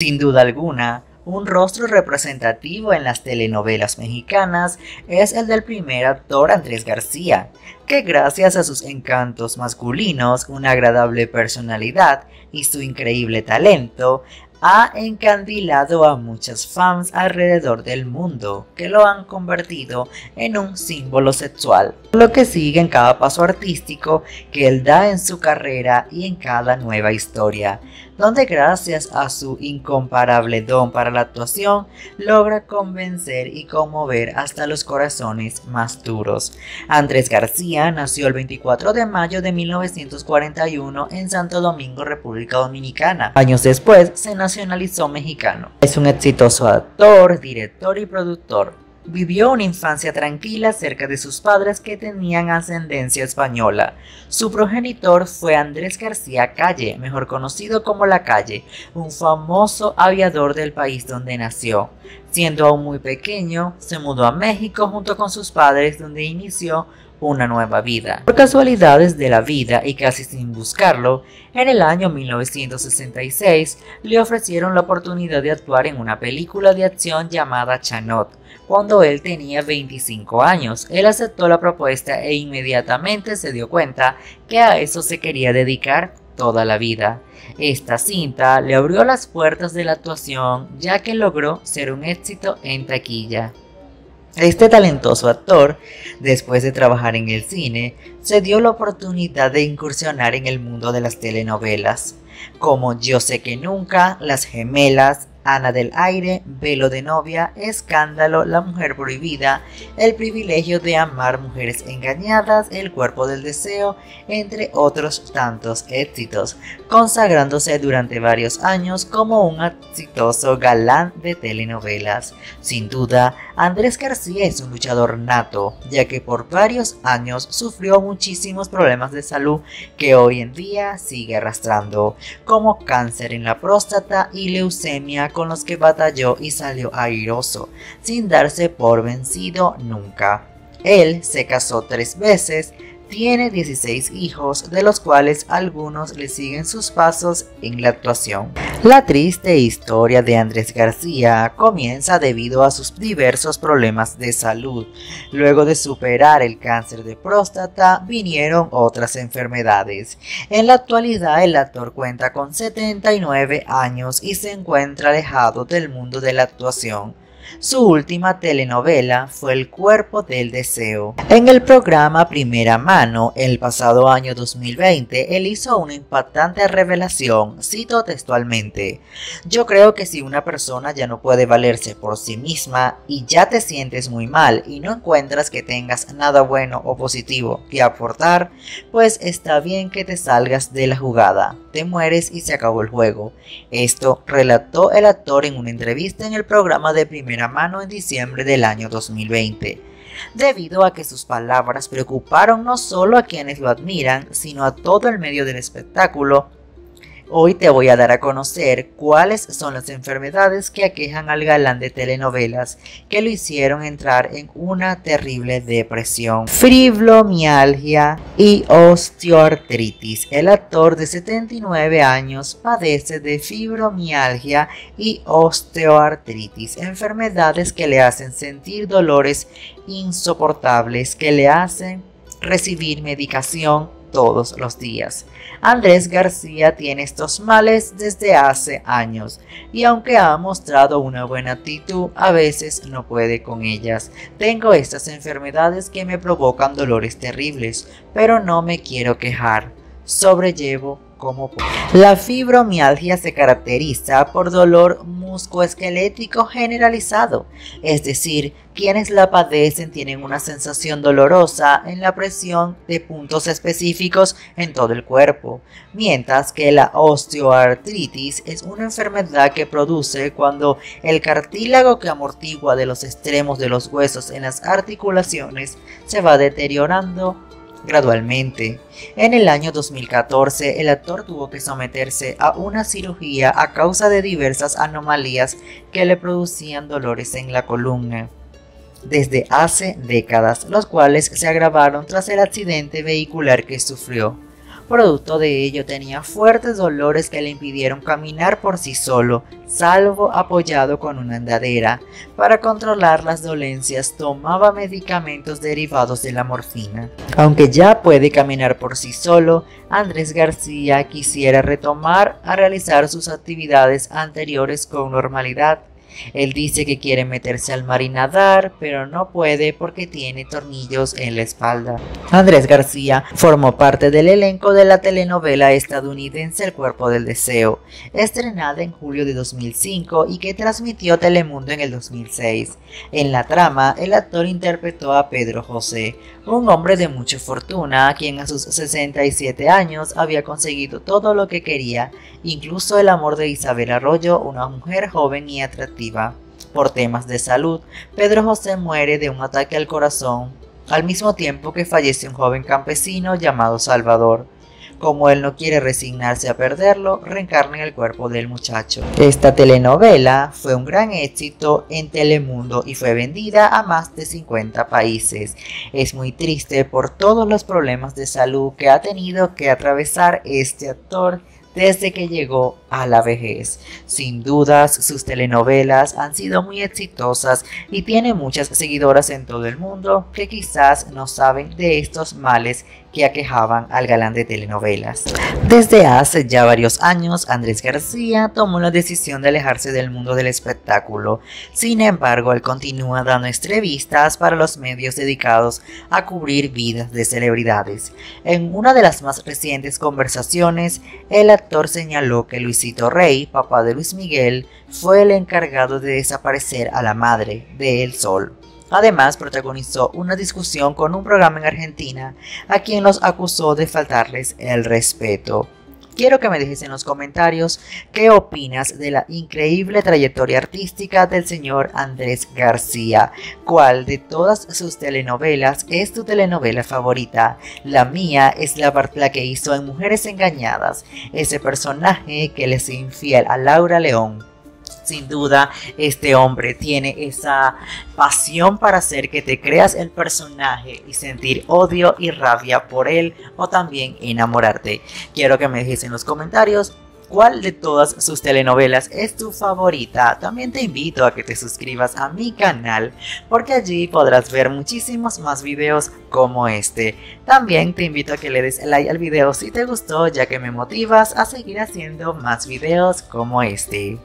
Sin duda alguna, un rostro representativo en las telenovelas mexicanas es el del primer actor Andrés García, que gracias a sus encantos masculinos, una agradable personalidad y su increíble talento, ha encandilado a muchas fans alrededor del mundo que lo han convertido en un símbolo sexual, lo que sigue en cada paso artístico que él da en su carrera y en cada nueva historia, donde gracias a su incomparable don para la actuación logra convencer y conmover hasta los corazones más duros. Andrés García nació el 24 de mayo de 1941 en Santo Domingo, República Dominicana. Años después se nacionalizó mexicano. Es un exitoso actor, director y productor Vivió una infancia tranquila cerca de sus padres que tenían ascendencia española. Su progenitor fue Andrés García Calle, mejor conocido como La Calle, un famoso aviador del país donde nació. Siendo aún muy pequeño, se mudó a México junto con sus padres donde inició una nueva vida. Por casualidades de la vida y casi sin buscarlo, en el año 1966 le ofrecieron la oportunidad de actuar en una película de acción llamada Chanot. Cuando él tenía 25 años, él aceptó la propuesta e inmediatamente se dio cuenta que a eso se quería dedicar toda la vida. Esta cinta le abrió las puertas de la actuación ya que logró ser un éxito en taquilla. Este talentoso actor, después de trabajar en el cine, se dio la oportunidad de incursionar en el mundo de las telenovelas, como Yo sé que nunca, Las gemelas, Ana del Aire, Velo de Novia, Escándalo, La Mujer Prohibida, El Privilegio de Amar Mujeres Engañadas, El Cuerpo del Deseo, entre otros tantos éxitos, consagrándose durante varios años como un exitoso galán de telenovelas. Sin duda, Andrés García es un luchador nato, ya que por varios años sufrió muchísimos problemas de salud que hoy en día sigue arrastrando, como cáncer en la próstata y leucemia con los que batalló y salió airoso, sin darse por vencido nunca. Él se casó tres veces, tiene 16 hijos, de los cuales algunos le siguen sus pasos en la actuación. La triste historia de Andrés García comienza debido a sus diversos problemas de salud. Luego de superar el cáncer de próstata, vinieron otras enfermedades. En la actualidad, el actor cuenta con 79 años y se encuentra alejado del mundo de la actuación. Su última telenovela fue El cuerpo del deseo. En el programa Primera Mano, el pasado año 2020, él hizo una impactante revelación, cito textualmente, yo creo que si una persona ya no puede valerse por sí misma y ya te sientes muy mal y no encuentras que tengas nada bueno o positivo que aportar, pues está bien que te salgas de la jugada, te mueres y se acabó el juego. Esto relató el actor en una entrevista en el programa de Primera mano en diciembre del año 2020, debido a que sus palabras preocuparon no solo a quienes lo admiran, sino a todo el medio del espectáculo Hoy te voy a dar a conocer cuáles son las enfermedades que aquejan al galán de telenovelas que lo hicieron entrar en una terrible depresión. Fibromialgia y osteoartritis. El actor de 79 años padece de fibromialgia y osteoartritis, enfermedades que le hacen sentir dolores insoportables, que le hacen recibir medicación todos los días. Andrés García tiene estos males desde hace años y aunque ha mostrado una buena actitud, a veces no puede con ellas. Tengo estas enfermedades que me provocan dolores terribles, pero no me quiero quejar. Sobrellevo como La fibromialgia se caracteriza por dolor muscoesquelético generalizado, es decir, quienes la padecen tienen una sensación dolorosa en la presión de puntos específicos en todo el cuerpo, mientras que la osteoartritis es una enfermedad que produce cuando el cartílago que amortigua de los extremos de los huesos en las articulaciones se va deteriorando gradualmente. En el año 2014, el actor tuvo que someterse a una cirugía a causa de diversas anomalías que le producían dolores en la columna desde hace décadas, los cuales se agravaron tras el accidente vehicular que sufrió. Producto de ello tenía fuertes dolores que le impidieron caminar por sí solo, salvo apoyado con una andadera. Para controlar las dolencias tomaba medicamentos derivados de la morfina. Aunque ya puede caminar por sí solo, Andrés García quisiera retomar a realizar sus actividades anteriores con normalidad. Él dice que quiere meterse al mar y nadar, pero no puede porque tiene tornillos en la espalda. Andrés García formó parte del elenco de la telenovela estadounidense El cuerpo del deseo, estrenada en julio de 2005 y que transmitió Telemundo en el 2006. En la trama, el actor interpretó a Pedro José, un hombre de mucha fortuna, quien a sus 67 años había conseguido todo lo que quería, incluso el amor de Isabel Arroyo, una mujer joven y atractiva. Por temas de salud, Pedro José muere de un ataque al corazón, al mismo tiempo que fallece un joven campesino llamado Salvador. Como él no quiere resignarse a perderlo, reencarna en el cuerpo del muchacho. Esta telenovela fue un gran éxito en Telemundo y fue vendida a más de 50 países. Es muy triste por todos los problemas de salud que ha tenido que atravesar este actor desde que llegó a la vejez. Sin dudas, sus telenovelas han sido muy exitosas y tiene muchas seguidoras en todo el mundo que quizás no saben de estos males que aquejaban al galán de telenovelas. Desde hace ya varios años, Andrés García tomó la decisión de alejarse del mundo del espectáculo. Sin embargo, él continúa dando entrevistas para los medios dedicados a cubrir vidas de celebridades. En una de las más recientes conversaciones, el actor señaló que Luisito Rey, papá de Luis Miguel, fue el encargado de desaparecer a la madre de El Sol. Además, protagonizó una discusión con un programa en Argentina a quien los acusó de faltarles el respeto. Quiero que me dejes en los comentarios qué opinas de la increíble trayectoria artística del señor Andrés García. ¿Cuál de todas sus telenovelas es tu telenovela favorita? La mía es la, la que hizo en Mujeres Engañadas, ese personaje que le es infiel a Laura León sin duda, este hombre tiene esa pasión para hacer que te creas el personaje y sentir odio y rabia por él o también enamorarte. Quiero que me dejes en los comentarios ¿Cuál de todas sus telenovelas es tu favorita? También te invito a que te suscribas a mi canal porque allí podrás ver muchísimos más videos como este. También te invito a que le des like al video si te gustó ya que me motivas a seguir haciendo más videos como este.